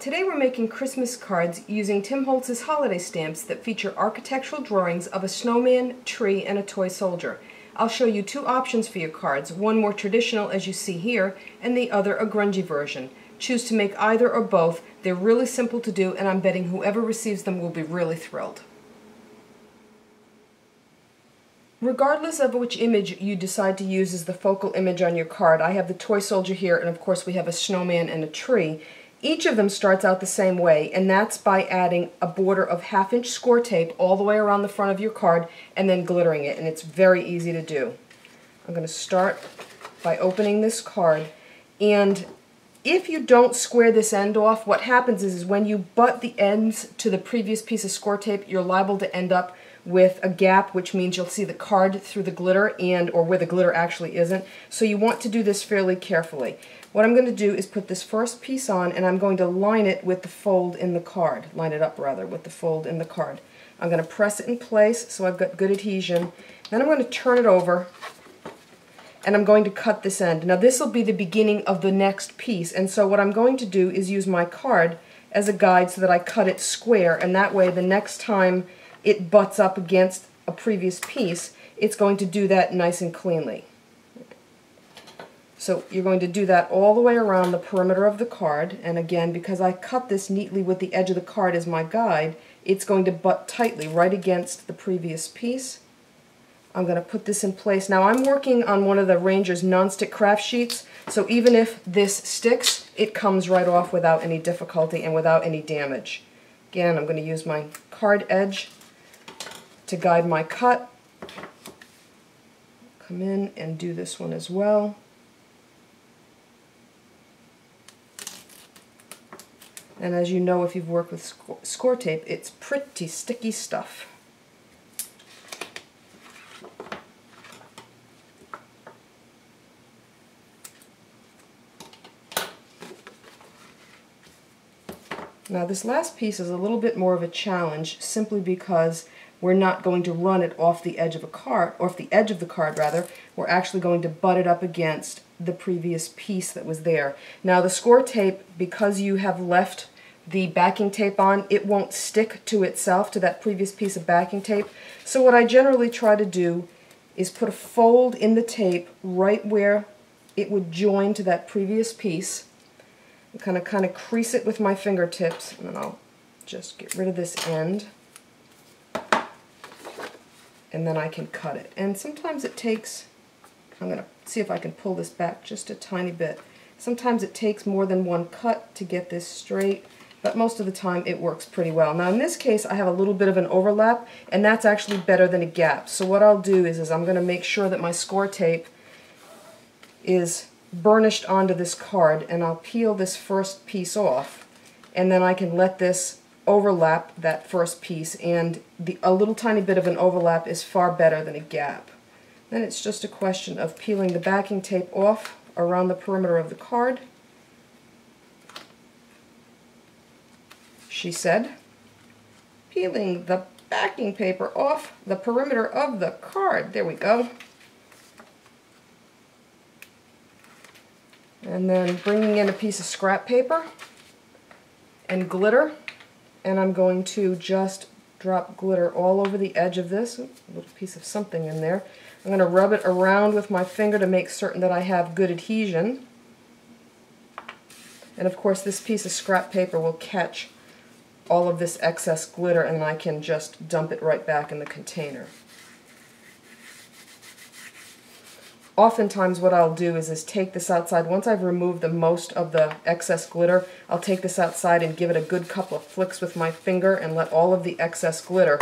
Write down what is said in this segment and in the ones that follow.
Today we're making Christmas cards using Tim Holtz's holiday stamps that feature architectural drawings of a snowman, tree, and a toy soldier. I'll show you two options for your cards, one more traditional as you see here, and the other a grungy version. Choose to make either or both. They're really simple to do and I'm betting whoever receives them will be really thrilled. Regardless of which image you decide to use as the focal image on your card, I have the toy soldier here and of course we have a snowman and a tree. Each of them starts out the same way, and that's by adding a border of half-inch score tape all the way around the front of your card and then glittering it, and it's very easy to do. I'm going to start by opening this card, and if you don't square this end off, what happens is, is when you butt the ends to the previous piece of score tape, you're liable to end up with a gap, which means you'll see the card through the glitter and or where the glitter actually isn't. So you want to do this fairly carefully. What I'm going to do is put this first piece on and I'm going to line it with the fold in the card. Line it up rather with the fold in the card. I'm going to press it in place so I've got good adhesion. Then I'm going to turn it over and I'm going to cut this end. Now this will be the beginning of the next piece and so what I'm going to do is use my card as a guide so that I cut it square and that way the next time it butts up against a previous piece it's going to do that nice and cleanly. So you're going to do that all the way around the perimeter of the card, and again, because I cut this neatly with the edge of the card as my guide, it's going to butt tightly right against the previous piece. I'm going to put this in place. Now I'm working on one of the Ranger's non-stick craft sheets, so even if this sticks, it comes right off without any difficulty and without any damage. Again, I'm going to use my card edge to guide my cut. Come in and do this one as well. And as you know, if you've worked with score, score tape, it's pretty sticky stuff. Now this last piece is a little bit more of a challenge simply because we're not going to run it off the edge of a card, or off the edge of the card rather, we're actually going to butt it up against the previous piece that was there. Now the score tape, because you have left the backing tape on, it won't stick to itself, to that previous piece of backing tape. So what I generally try to do is put a fold in the tape right where it would join to that previous piece. kind of kind of crease it with my fingertips, and then I'll just get rid of this end and then I can cut it. And sometimes it takes, I'm going to see if I can pull this back just a tiny bit. Sometimes it takes more than one cut to get this straight, but most of the time it works pretty well. Now in this case I have a little bit of an overlap, and that's actually better than a gap. So what I'll do is, is I'm going to make sure that my score tape is burnished onto this card, and I'll peel this first piece off, and then I can let this overlap that first piece and the, a little tiny bit of an overlap is far better than a gap. Then it's just a question of peeling the backing tape off around the perimeter of the card. She said, peeling the backing paper off the perimeter of the card. There we go. And then bringing in a piece of scrap paper and glitter and I'm going to just drop glitter all over the edge of this. a little piece of something in there. I'm going to rub it around with my finger to make certain that I have good adhesion. And of course this piece of scrap paper will catch all of this excess glitter and I can just dump it right back in the container. Oftentimes what I'll do is, is take this outside. Once I've removed the most of the excess glitter, I'll take this outside and give it a good couple of flicks with my finger and let all of the excess glitter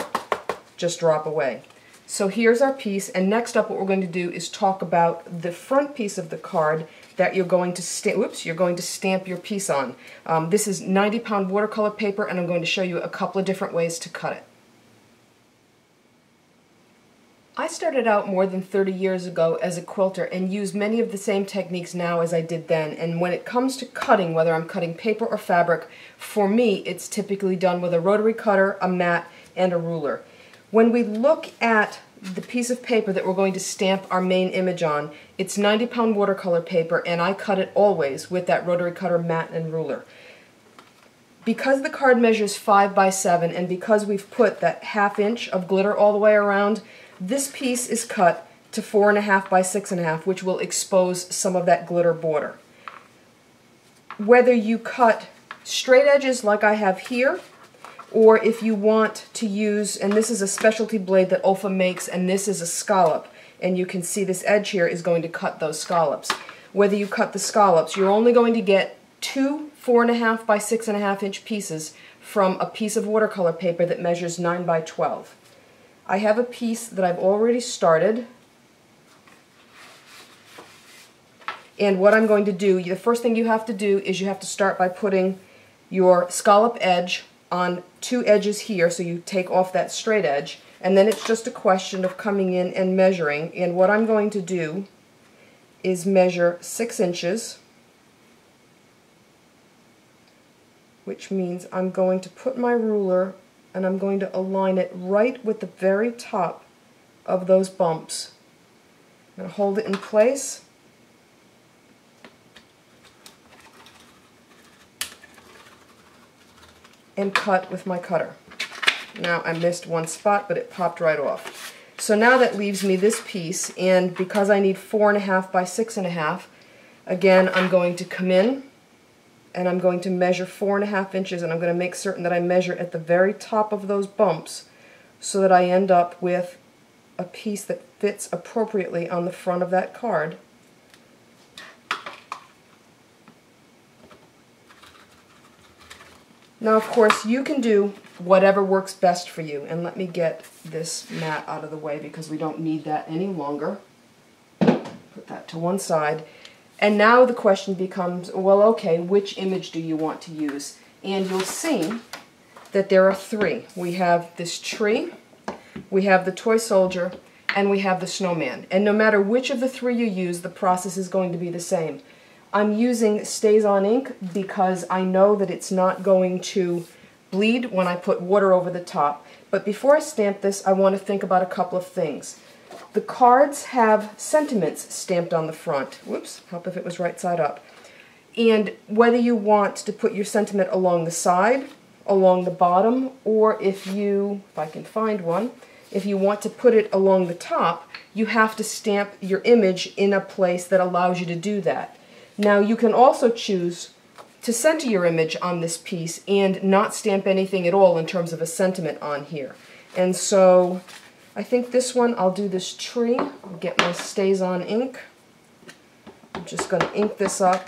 just drop away. So here's our piece, and next up what we're going to do is talk about the front piece of the card that you're going to stamp, oops, you're going to stamp your piece on. Um, this is 90 pound watercolor paper, and I'm going to show you a couple of different ways to cut it. I started out more than 30 years ago as a quilter and use many of the same techniques now as I did then. And when it comes to cutting, whether I'm cutting paper or fabric, for me it's typically done with a rotary cutter, a mat, and a ruler. When we look at the piece of paper that we're going to stamp our main image on, it's 90 pound watercolor paper and I cut it always with that rotary cutter, mat, and ruler. because the card measures 5 by 7 and because we've put that half inch of glitter all the way around, this piece is cut to 4.5 by 6.5, which will expose some of that glitter border. Whether you cut straight edges like I have here, or if you want to use, and this is a specialty blade that Olfa makes, and this is a scallop, and you can see this edge here is going to cut those scallops. Whether you cut the scallops, you're only going to get two four and a half by six and a half inch pieces from a piece of watercolor paper that measures 9 by 12. I have a piece that I've already started. And what I'm going to do, the first thing you have to do is you have to start by putting your scallop edge on two edges here so you take off that straight edge. And then it's just a question of coming in and measuring. And what I'm going to do is measure six inches which means I'm going to put my ruler and I'm going to align it right with the very top of those bumps. I'm going to hold it in place. and cut with my cutter. Now I missed one spot, but it popped right off. So now that leaves me this piece, and because I need four and a half by six and a half, again I'm going to come in and I'm going to measure four and a half inches and I'm going to make certain that I measure at the very top of those bumps so that I end up with a piece that fits appropriately on the front of that card. Now of course you can do whatever works best for you and let me get this mat out of the way because we don't need that any longer. Put that to one side. And now the question becomes, well, okay, which image do you want to use? And you'll see that there are three. We have this tree, we have the toy soldier, and we have the snowman. And no matter which of the three you use, the process is going to be the same. I'm using StazOn ink because I know that it's not going to bleed when I put water over the top. But before I stamp this, I want to think about a couple of things. The cards have sentiments stamped on the front. Whoops, help if it was right side up. And whether you want to put your sentiment along the side, along the bottom, or if you, if I can find one, if you want to put it along the top, you have to stamp your image in a place that allows you to do that. Now you can also choose to center your image on this piece and not stamp anything at all in terms of a sentiment on here. And so I think this one, I'll do this tree, I'll get my StazOn ink. I'm just going to ink this up.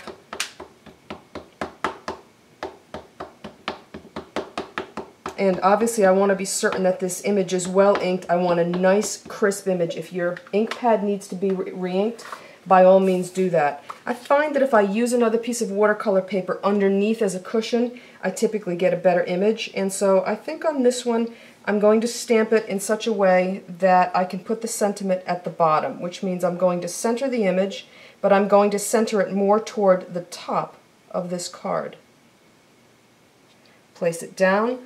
And obviously I want to be certain that this image is well inked. I want a nice crisp image. If your ink pad needs to be re-inked, by all means do that. I find that if I use another piece of watercolor paper underneath as a cushion, I typically get a better image. And so I think on this one, I'm going to stamp it in such a way that I can put the sentiment at the bottom, which means I'm going to center the image, but I'm going to center it more toward the top of this card. Place it down,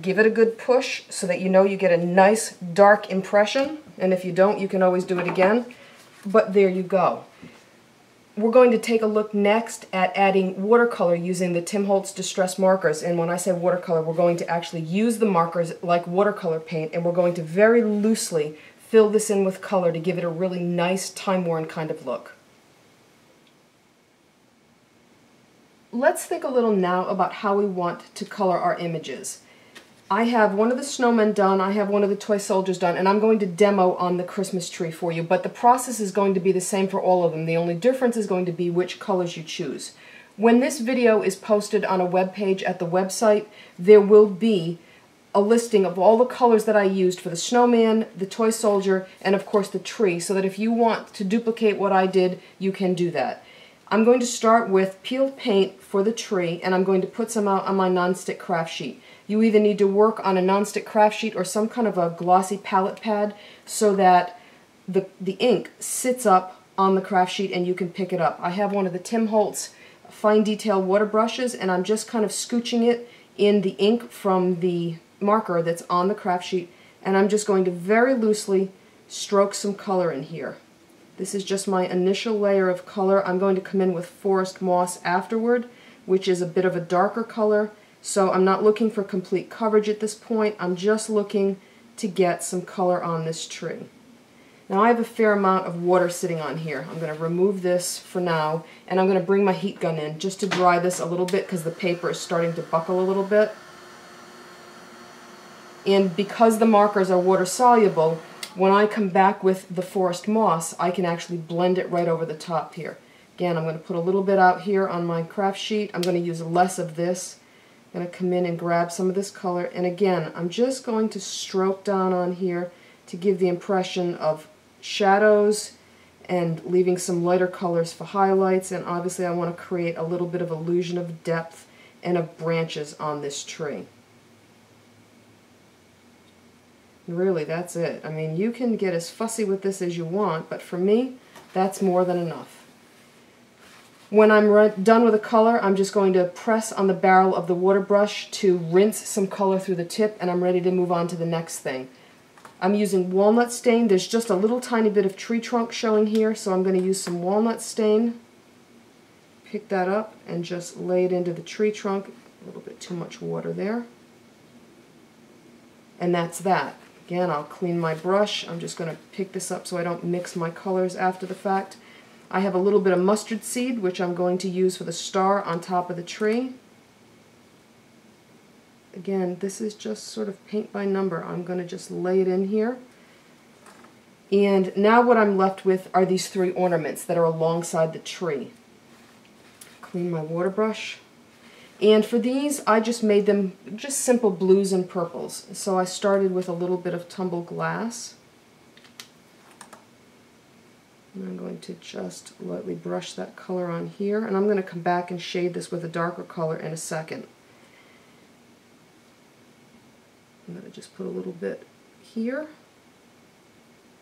give it a good push so that you know you get a nice dark impression, and if you don't, you can always do it again, but there you go. We're going to take a look next at adding watercolor using the Tim Holtz Distress markers. And when I say watercolor, we're going to actually use the markers like watercolor paint and we're going to very loosely fill this in with color to give it a really nice time-worn kind of look. Let's think a little now about how we want to color our images. I have one of the snowmen done, I have one of the toy soldiers done, and I'm going to demo on the Christmas tree for you, but the process is going to be the same for all of them. The only difference is going to be which colors you choose. When this video is posted on a web page at the website, there will be a listing of all the colors that I used for the snowman, the toy soldier, and of course the tree, so that if you want to duplicate what I did, you can do that. I'm going to start with peeled paint for the tree, and I'm going to put some out on my nonstick craft sheet. You either need to work on a nonstick craft sheet or some kind of a glossy palette pad so that the, the ink sits up on the craft sheet and you can pick it up. I have one of the Tim Holtz fine detail water brushes and I'm just kind of scooching it in the ink from the marker that's on the craft sheet and I'm just going to very loosely stroke some color in here. This is just my initial layer of color. I'm going to come in with Forest Moss afterward, which is a bit of a darker color So I'm not looking for complete coverage at this point. I'm just looking to get some color on this tree. Now I have a fair amount of water sitting on here. I'm going to remove this for now, and I'm going to bring my heat gun in just to dry this a little bit because the paper is starting to buckle a little bit. And because the markers are water soluble, when I come back with the forest moss, I can actually blend it right over the top here. Again, I'm going to put a little bit out here on my craft sheet. I'm going to use less of this. I'm going to come in and grab some of this color. And again, I'm just going to stroke down on here to give the impression of shadows and leaving some lighter colors for highlights. And obviously I want to create a little bit of illusion of depth and of branches on this tree. Really, that's it. I mean, you can get as fussy with this as you want, but for me, that's more than enough. When I'm done with the color, I'm just going to press on the barrel of the water brush to rinse some color through the tip, and I'm ready to move on to the next thing. I'm using walnut stain. There's just a little tiny bit of tree trunk showing here, so I'm going to use some walnut stain. Pick that up and just lay it into the tree trunk. A little bit too much water there. And that's that. Again, I'll clean my brush. I'm just going to pick this up so I don't mix my colors after the fact. I have a little bit of mustard seed, which I'm going to use for the star on top of the tree. Again, this is just sort of paint by number. I'm going to just lay it in here. And now what I'm left with are these three ornaments that are alongside the tree. Clean my water brush. And for these, I just made them just simple blues and purples. So I started with a little bit of tumbled glass. And I'm going to just lightly brush that color on here. And I'm going to come back and shade this with a darker color in a second. I'm going to just put a little bit here.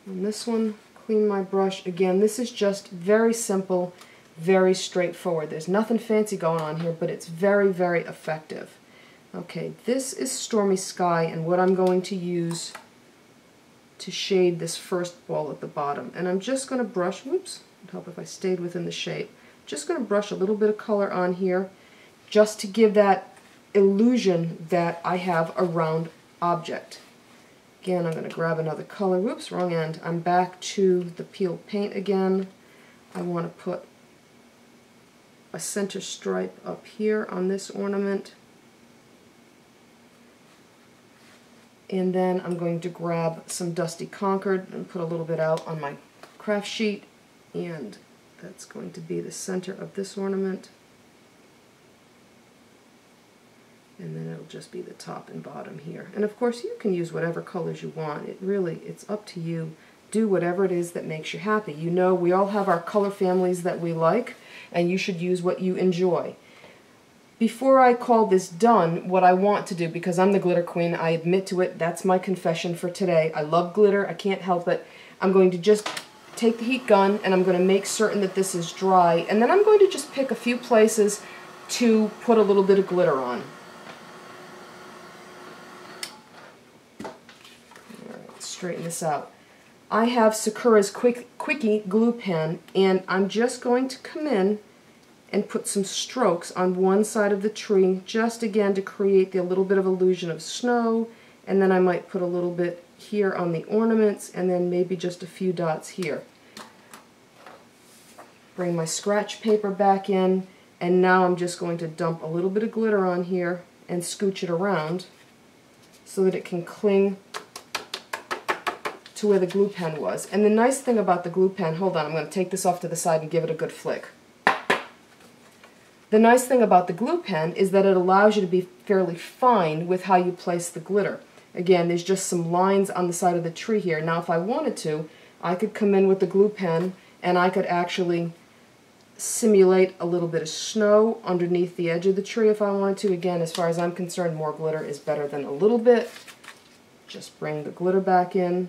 And this one, clean my brush. Again, this is just very simple very straightforward. There's nothing fancy going on here, but it's very, very effective. Okay, this is Stormy Sky and what I'm going to use to shade this first ball at the bottom. And I'm just going to brush, whoops, I'd help if I stayed within the shape. Just going to brush a little bit of color on here just to give that illusion that I have a round object. Again, I'm going to grab another color. Whoops, wrong end. I'm back to the peeled paint again. I want to put a center stripe up here on this ornament. And then I'm going to grab some Dusty Concord and put a little bit out on my craft sheet. And that's going to be the center of this ornament. And then it'll just be the top and bottom here. And of course you can use whatever colors you want. It really, it's up to you. Do whatever it is that makes you happy. You know we all have our color families that we like and you should use what you enjoy. Before I call this done, what I want to do, because I'm the glitter queen, I admit to it, that's my confession for today. I love glitter, I can't help it. I'm going to just take the heat gun and I'm going to make certain that this is dry, and then I'm going to just pick a few places to put a little bit of glitter on. Straighten this out. I have Sakura's Quick, Quickie glue pen and I'm just going to come in and put some strokes on one side of the tree just again to create the little bit of illusion of snow and then I might put a little bit here on the ornaments and then maybe just a few dots here. Bring my scratch paper back in and now I'm just going to dump a little bit of glitter on here and scooch it around so that it can cling to where the glue pen was. And the nice thing about the glue pen, hold on, I'm going to take this off to the side and give it a good flick. The nice thing about the glue pen is that it allows you to be fairly fine with how you place the glitter. Again, there's just some lines on the side of the tree here. Now if I wanted to, I could come in with the glue pen and I could actually simulate a little bit of snow underneath the edge of the tree if I wanted to. Again, as far as I'm concerned, more glitter is better than a little bit. Just bring the glitter back in,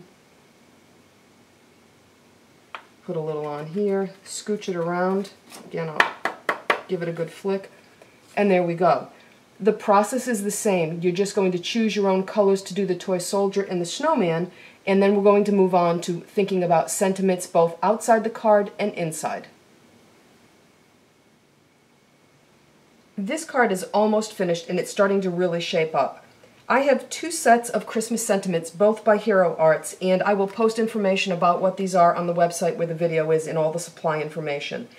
put a little on here, scooch it around. Again, I'll give it a good flick, and there we go. The process is the same. You're just going to choose your own colors to do the toy soldier and the snowman, and then we're going to move on to thinking about sentiments both outside the card and inside. This card is almost finished and it's starting to really shape up. I have two sets of Christmas sentiments, both by Hero Arts, and I will post information about what these are on the website where the video is and all the supply information.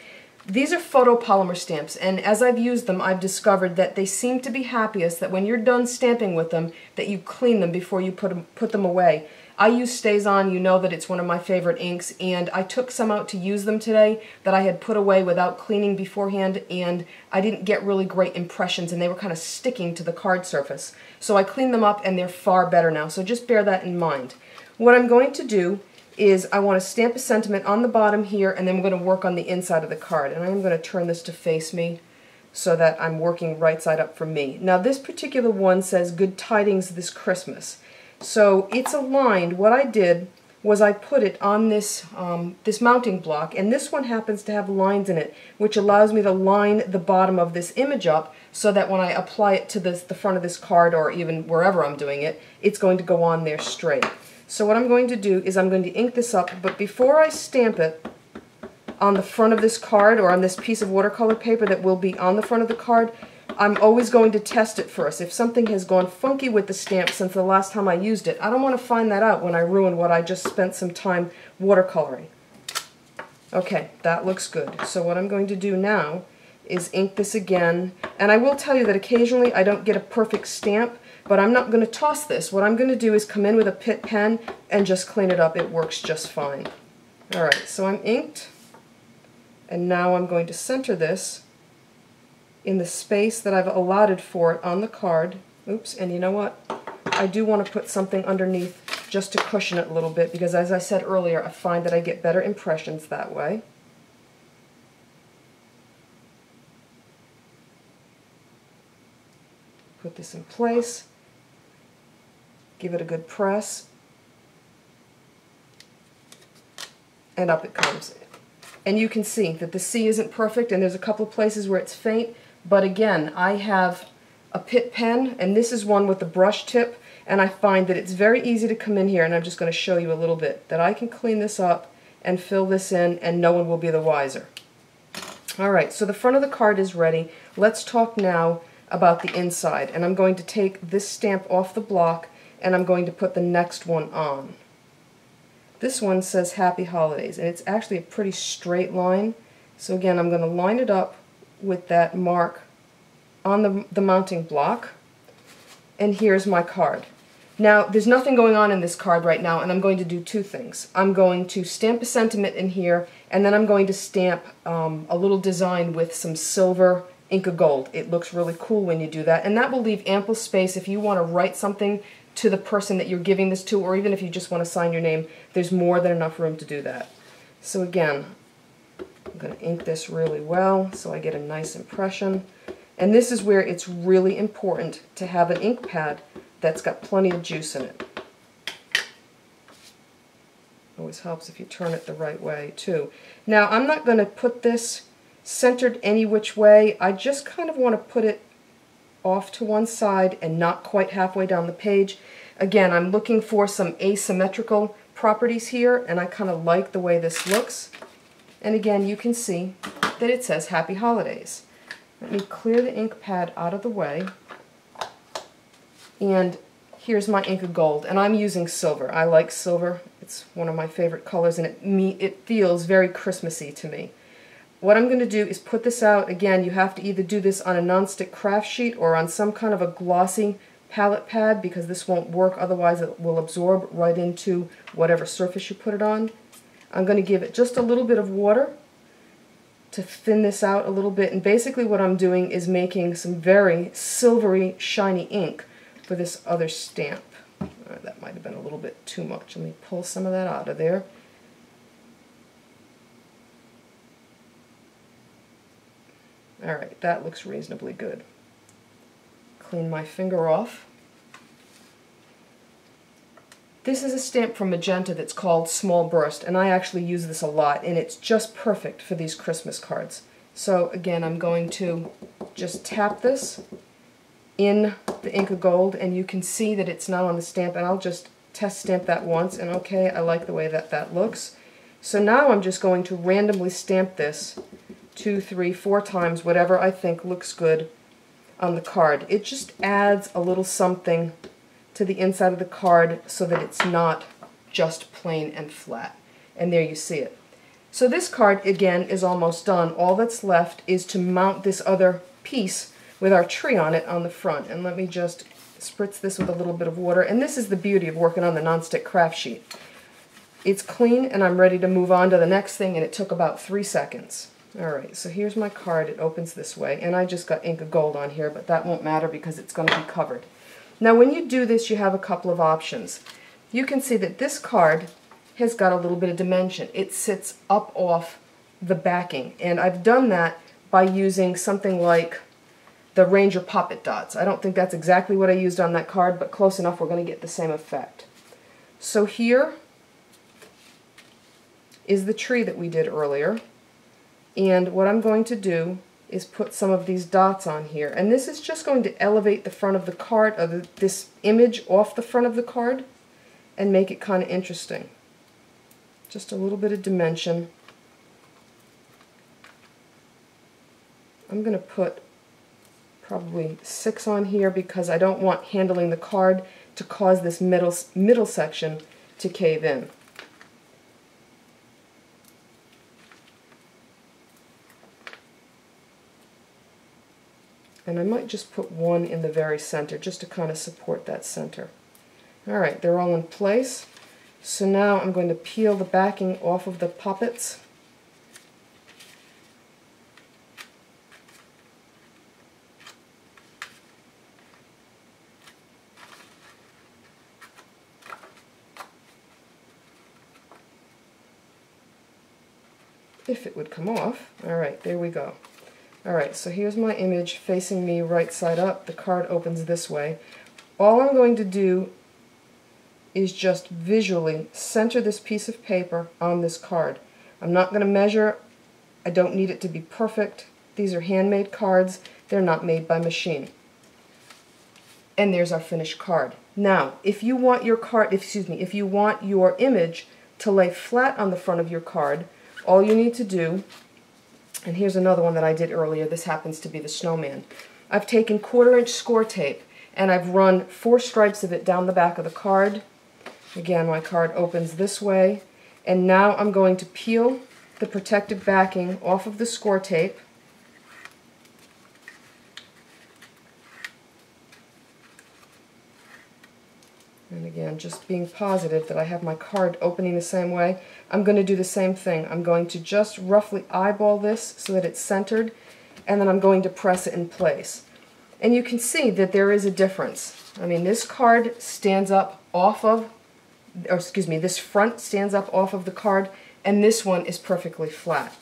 These are photopolymer stamps, and as I've used them, I've discovered that they seem to be happiest that when you're done stamping with them, that you clean them before you put them, put them away. I use StazOn, you know that it's one of my favorite inks, and I took some out to use them today that I had put away without cleaning beforehand, and I didn't get really great impressions, and they were kind of sticking to the card surface. So I cleaned them up, and they're far better now, so just bear that in mind. What I'm going to do is I want to stamp a sentiment on the bottom here, and then we're going to work on the inside of the card. And I'm going to turn this to face me so that I'm working right side up for me. Now this particular one says, Good Tidings this Christmas. So it's aligned. What I did was I put it on this, um, this mounting block, and this one happens to have lines in it, which allows me to line the bottom of this image up so that when I apply it to this, the front of this card or even wherever I'm doing it, it's going to go on there straight. So what I'm going to do is I'm going to ink this up, but before I stamp it on the front of this card or on this piece of watercolor paper that will be on the front of the card, I'm always going to test it first. If something has gone funky with the stamp since the last time I used it, I don't want to find that out when I ruin what I just spent some time watercoloring. Okay, that looks good. So what I'm going to do now is ink this again. And I will tell you that occasionally I don't get a perfect stamp, but I'm not going to toss this. What I'm going to do is come in with a Pitt pen and just clean it up. It works just fine. Alright, so I'm inked. And now I'm going to center this in the space that I've allotted for it on the card. Oops, and you know what? I do want to put something underneath just to cushion it a little bit because as I said earlier, I find that I get better impressions that way. Put this in place. Give it a good press. And up it comes. And you can see that the C isn't perfect and there's a couple of places where it's faint, but again, I have a Pitt pen, and this is one with a brush tip, and I find that it's very easy to come in here, and I'm just going to show you a little bit, that I can clean this up and fill this in, and no one will be the wiser. Alright, so the front of the card is ready. Let's talk now about the inside, and I'm going to take this stamp off the block, and I'm going to put the next one on. This one says Happy Holidays, and it's actually a pretty straight line. So again, I'm going to line it up with that mark on the, the mounting block. And here's my card. Now, there's nothing going on in this card right now, and I'm going to do two things. I'm going to stamp a sentiment in here, and then I'm going to stamp um, a little design with some silver Inka Gold. It looks really cool when you do that, and that will leave ample space if you want to write something to the person that you're giving this to, or even if you just want to sign your name, there's more than enough room to do that. So again, I'm going to ink this really well so I get a nice impression. And this is where it's really important to have an ink pad that's got plenty of juice in it. Always helps if you turn it the right way too. Now I'm not going to put this centered any which way. I just kind of want to put it off to one side and not quite halfway down the page. Again, I'm looking for some asymmetrical properties here and I kind of like the way this looks. And again, you can see that it says Happy Holidays. Let me clear the ink pad out of the way. And here's my Inka Gold. And I'm using silver. I like silver. It's one of my favorite colors, and it, me, it feels very Christmassy to me. What I'm going to do is put this out. Again, you have to either do this on a nonstick craft sheet or on some kind of a glossy palette pad because this won't work. Otherwise, it will absorb right into whatever surface you put it on. I'm going to give it just a little bit of water to thin this out a little bit. And basically what I'm doing is making some very silvery, shiny ink for this other stamp. Right, that might have been a little bit too much. Let me pull some of that out of there. Alright, that looks reasonably good. Clean my finger off. This is a stamp from Magenta that's called Small Burst, and I actually use this a lot, and it's just perfect for these Christmas cards. So again, I'm going to just tap this in the Inka Gold, and you can see that it's not on the stamp, and I'll just test stamp that once, and okay, I like the way that that looks. So now I'm just going to randomly stamp this two, three, four times, whatever I think looks good on the card. It just adds a little something to the inside of the card so that it's not just plain and flat. And there you see it. So this card, again, is almost done. All that's left is to mount this other piece with our tree on it on the front. And let me just spritz this with a little bit of water. And this is the beauty of working on the nonstick craft sheet. It's clean and I'm ready to move on to the next thing and it took about three seconds. Alright, so here's my card. It opens this way. And I just got Inka Gold on here, but that won't matter because it's going to be covered. Now when you do this, you have a couple of options. You can see that this card has got a little bit of dimension. It sits up off the backing. And I've done that by using something like the Ranger Poppet Dots. I don't think that's exactly what I used on that card, but close enough we're going to get the same effect. So here is the tree that we did earlier. And what I'm going to do is put some of these dots on here. And this is just going to elevate the front of the card, or the, this image off the front of the card, and make it kind of interesting just a little bit of dimension. I'm going to put probably six on here because I don't want handling the card to cause this middle, middle section to cave in. And I might just put one in the very center just to kind of support that center. Alright, they're all in place. So now I'm going to peel the backing off of the poppets. If it would come off. Alright, there we go. Alright, so here's my image facing me right side up. The card opens this way. All I'm going to do is just visually center this piece of paper on this card. I'm not going to measure. I don't need it to be perfect. These are handmade cards. They're not made by machine. And there's our finished card. Now, if you want your card, excuse me, if you want your image to lay flat on the front of your card, all you need to do, and here's another one that I did earlier, this happens to be the snowman. I've taken quarter inch score tape and I've run four stripes of it down the back of the card Again, my card opens this way. And now I'm going to peel the protective backing off of the score tape. And again, just being positive that I have my card opening the same way, I'm going to do the same thing. I'm going to just roughly eyeball this so that it's centered, and then I'm going to press it in place. And you can see that there is a difference. I mean, this card stands up off of or excuse me, this front stands up off of the card, and this one is perfectly flat.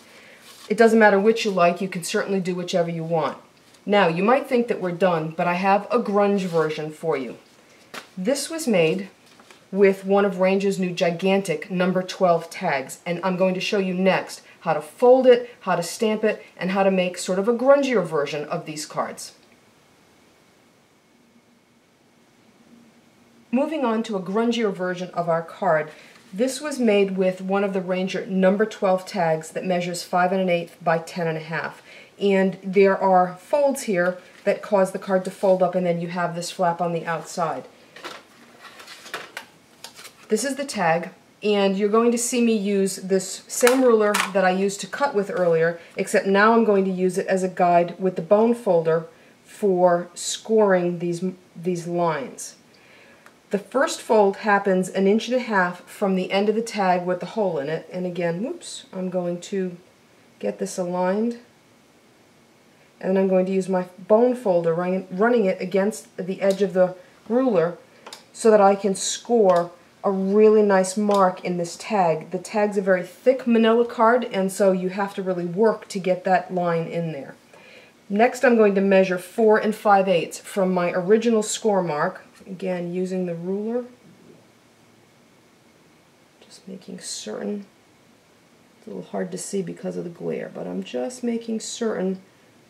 It doesn't matter which you like, you can certainly do whichever you want. Now, you might think that we're done, but I have a grunge version for you. This was made with one of Ranger's new gigantic number 12 tags, and I'm going to show you next how to fold it, how to stamp it, and how to make sort of a grungier version of these cards. Moving on to a grungier version of our card. This was made with one of the Ranger number 12 tags that measures 5 and an eighth by 10 and a half. And there are folds here that cause the card to fold up and then you have this flap on the outside. This is the tag and you're going to see me use this same ruler that I used to cut with earlier except now I'm going to use it as a guide with the bone folder for scoring these, these lines. The first fold happens an inch and a half from the end of the tag with the hole in it. And again, whoops, I'm going to get this aligned. And I'm going to use my bone folder, running it against the edge of the ruler so that I can score a really nice mark in this tag. The tag's a very thick manila card, and so you have to really work to get that line in there. Next I'm going to measure 4 and 5 eighths from my original score mark, Again, using the ruler, just making certain, it's a little hard to see because of the glare, but I'm just making certain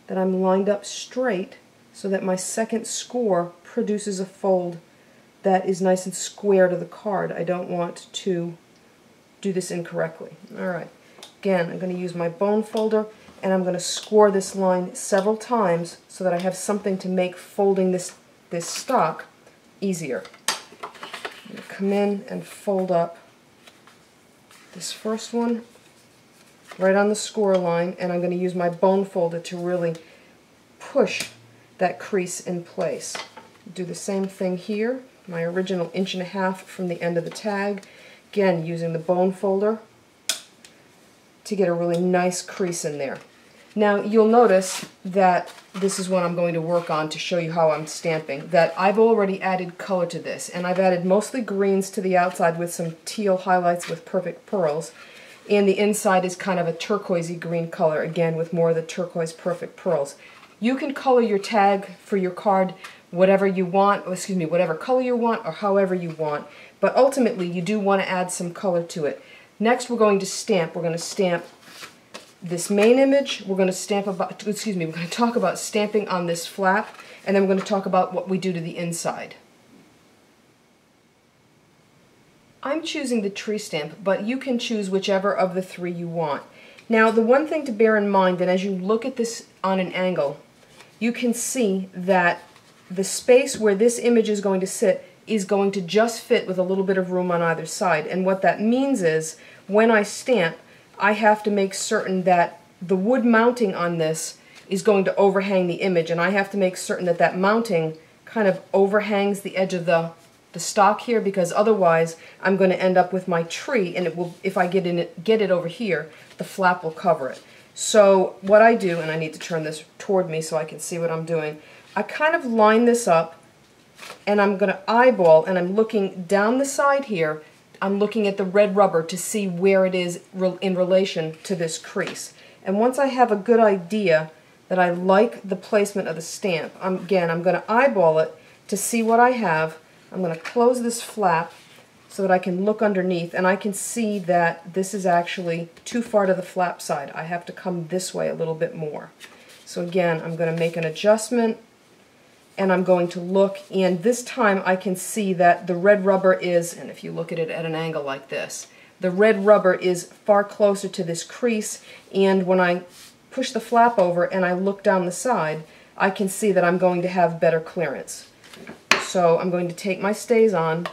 that I'm lined up straight so that my second score produces a fold that is nice and square to the card. I don't want to do this incorrectly. Alright, again, I'm going to use my bone folder, and I'm going to score this line several times so that I have something to make folding this, this stock easier. come in and fold up this first one right on the score line and I'm going to use my bone folder to really push that crease in place. Do the same thing here, my original inch and a half from the end of the tag. Again, using the bone folder to get a really nice crease in there. Now you'll notice that this is what I'm going to work on to show you how I'm stamping, that I've already added color to this, and I've added mostly greens to the outside with some teal highlights with perfect pearls, and the inside is kind of a turquoisey green color, again with more of the turquoise perfect pearls. You can color your tag for your card whatever you want, or excuse me, whatever color you want or however you want, but ultimately you do want to add some color to it. Next we're going to stamp. We're going to stamp this main image. We're going to stamp about, excuse me, we're going to talk about stamping on this flap, and then we're going to talk about what we do to the inside. I'm choosing the tree stamp, but you can choose whichever of the three you want. Now, the one thing to bear in mind that as you look at this on an angle, you can see that the space where this image is going to sit is going to just fit with a little bit of room on either side. And what that means is, when I stamp, I have to make certain that the wood mounting on this is going to overhang the image, and I have to make certain that that mounting kind of overhangs the edge of the, the stock here, because otherwise I'm going to end up with my tree, and it will, if I get, in it, get it over here, the flap will cover it. So what I do, and I need to turn this toward me so I can see what I'm doing, I kind of line this up and I'm going to eyeball and I'm looking down the side here. I'm looking at the red rubber to see where it is in relation to this crease. And once I have a good idea that I like the placement of the stamp, I'm, again, I'm going to eyeball it to see what I have. I'm going to close this flap so that I can look underneath and I can see that this is actually too far to the flap side. I have to come this way a little bit more. So again, I'm going to make an adjustment and I'm going to look and this time I can see that the red rubber is, and if you look at it at an angle like this, the red rubber is far closer to this crease and when I push the flap over and I look down the side I can see that I'm going to have better clearance. So I'm going to take my StazOn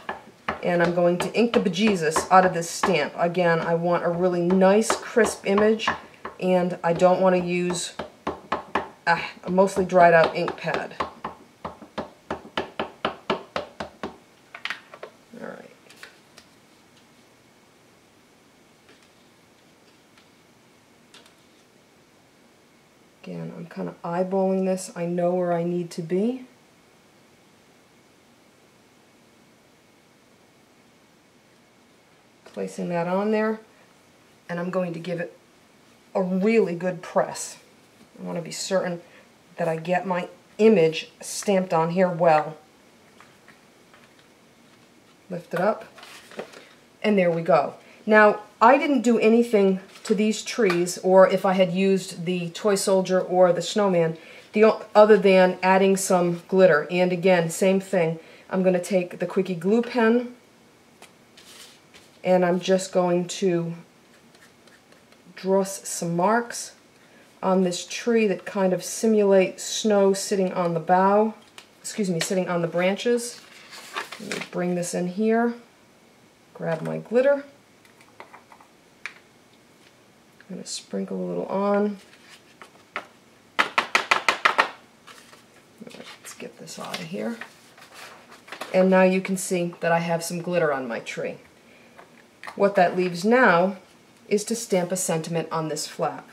and I'm going to ink the bejesus out of this stamp. Again, I want a really nice crisp image and I don't want to use a mostly dried out ink pad. Again, I'm kind of eyeballing this. I know where I need to be. Placing that on there, and I'm going to give it a really good press. I want to be certain that I get my image stamped on here well. Lift it up, and there we go. Now, I didn't do anything to these trees, or if I had used the toy soldier or the snowman, the, other than adding some glitter. And again, same thing. I'm going to take the Quickie glue pen, and I'm just going to draw some marks on this tree that kind of simulate snow sitting on the bough, excuse me, sitting on the branches. bring this in here, grab my glitter. I'm going to sprinkle a little on. Let's get this out of here. And now you can see that I have some glitter on my tree. What that leaves now is to stamp a sentiment on this flap.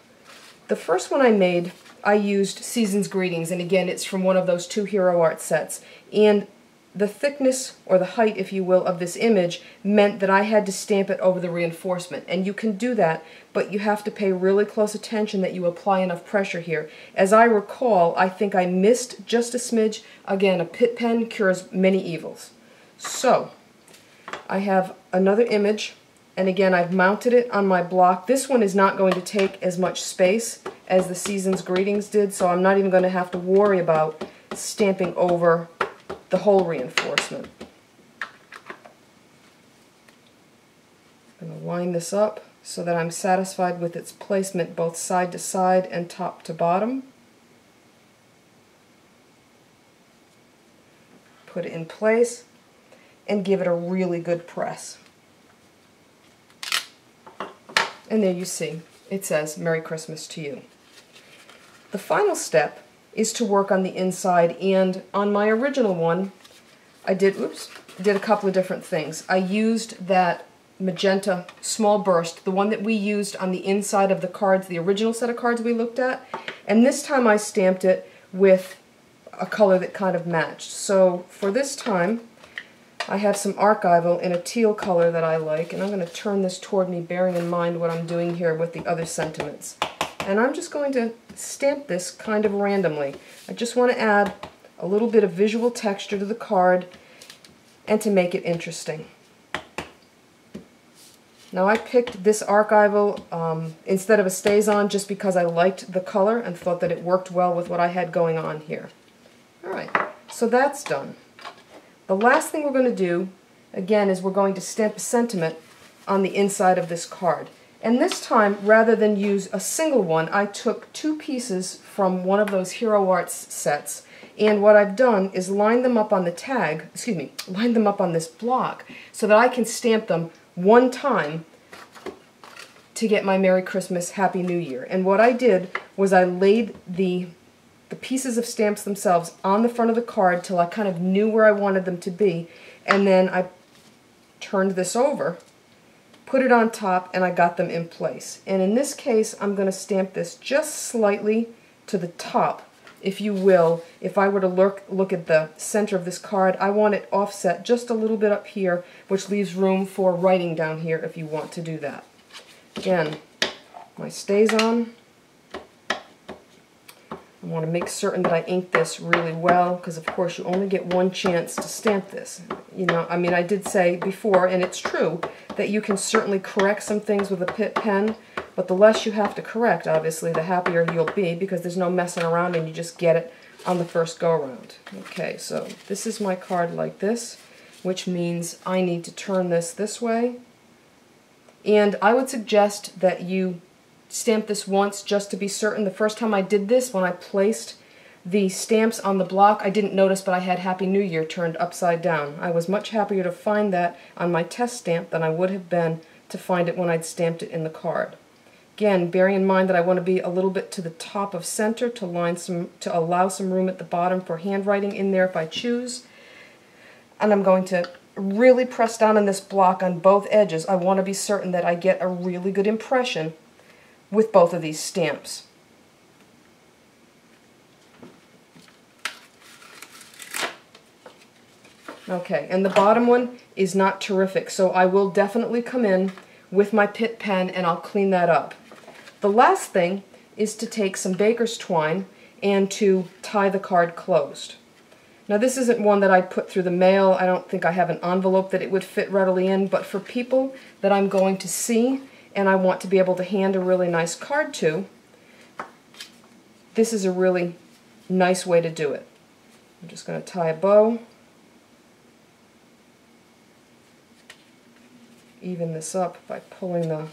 The first one I made, I used Season's Greetings, and again, it's from one of those two Hero Art sets. And the thickness, or the height, if you will, of this image meant that I had to stamp it over the reinforcement. And you can do that, but you have to pay really close attention that you apply enough pressure here. As I recall, I think I missed just a smidge. Again, a Pitt pen cures many evils. So, I have another image, and again, I've mounted it on my block. This one is not going to take as much space as the Season's Greetings did, so I'm not even going to have to worry about stamping over the whole reinforcement. I'm going to line this up so that I'm satisfied with its placement both side to side and top to bottom. Put it in place and give it a really good press. And there you see, it says Merry Christmas to you. The final step is to work on the inside and on my original one I did oops did a couple of different things. I used that magenta small burst, the one that we used on the inside of the cards, the original set of cards we looked at, and this time I stamped it with a color that kind of matched. So for this time I have some archival in a teal color that I like, and I'm going to turn this toward me, bearing in mind what I'm doing here with the other sentiments. And I'm just going to stamp this kind of randomly. I just want to add a little bit of visual texture to the card and to make it interesting. Now I picked this archival um, instead of a StazOn just because I liked the color and thought that it worked well with what I had going on here. Alright, so that's done. The last thing we're going to do, again, is we're going to stamp a sentiment on the inside of this card. And this time, rather than use a single one, I took two pieces from one of those Hero Arts sets, and what I've done is line them up on the tag, excuse me, line them up on this block so that I can stamp them one time to get my Merry Christmas, Happy New Year. And what I did was I laid the the pieces of stamps themselves on the front of the card till I kind of knew where I wanted them to be. And then I turned this over, put it on top, and I got them in place. And in this case, I'm going to stamp this just slightly to the top, if you will. If I were to look, look at the center of this card, I want it offset just a little bit up here, which leaves room for writing down here if you want to do that. Again, my StazOn. I want to make certain that I ink this really well because of course you only get one chance to stamp this. You know, I mean I did say before, and it's true, that you can certainly correct some things with a Pitt pen, but the less you have to correct, obviously, the happier you'll be because there's no messing around and you just get it on the first go-around. Okay, so this is my card like this, which means I need to turn this this way. And I would suggest that you stamp this once just to be certain. The first time I did this, when I placed the stamps on the block, I didn't notice, but I had Happy New Year turned upside down. I was much happier to find that on my test stamp than I would have been to find it when I'd stamped it in the card. Again, bearing in mind that I want to be a little bit to the top of center to line some to allow some room at the bottom for handwriting in there if I choose. And I'm going to really press down on this block on both edges. I want to be certain that I get a really good impression with both of these stamps. Okay, and the bottom one is not terrific, so I will definitely come in with my Pitt pen and I'll clean that up. The last thing is to take some baker's twine and to tie the card closed. Now this isn't one that I'd put through the mail. I don't think I have an envelope that it would fit readily in, but for people that I'm going to see and I want to be able to hand a really nice card to, this is a really nice way to do it. I'm just going to tie a bow, even this up by pulling the,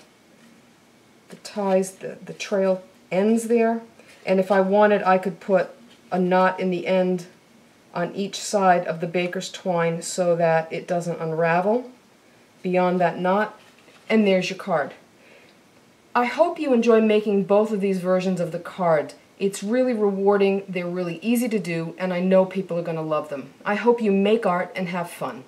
the ties, the, the trail ends there. And if I wanted, I could put a knot in the end on each side of the baker's twine so that it doesn't unravel beyond that knot. And there's your card. I hope you enjoy making both of these versions of the card. It's really rewarding, they're really easy to do, and I know people are going to love them. I hope you make art and have fun.